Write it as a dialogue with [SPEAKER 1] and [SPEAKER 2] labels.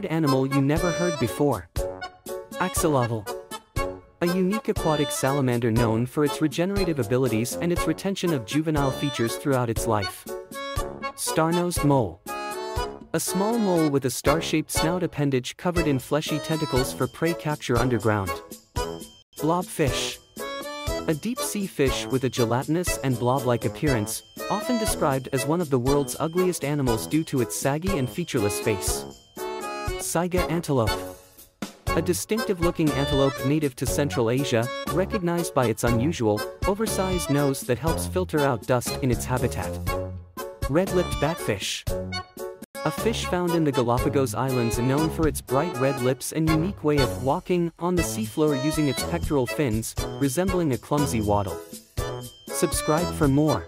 [SPEAKER 1] weird animal you never heard before. Axolotl. A unique aquatic salamander known for its regenerative abilities and its retention of juvenile features throughout its life. Star-nosed mole. A small mole with a star-shaped snout appendage covered in fleshy tentacles for prey capture underground. Blobfish. A deep-sea fish with a gelatinous and blob-like appearance, often described as one of the world's ugliest animals due to its saggy and featureless face. Saiga antelope. A distinctive-looking antelope native to Central Asia, recognized by its unusual, oversized nose that helps filter out dust in its habitat. Red-lipped batfish. A fish found in the Galapagos Islands and known for its bright red lips and unique way of walking on the seafloor using its pectoral fins, resembling a clumsy waddle. Subscribe for more.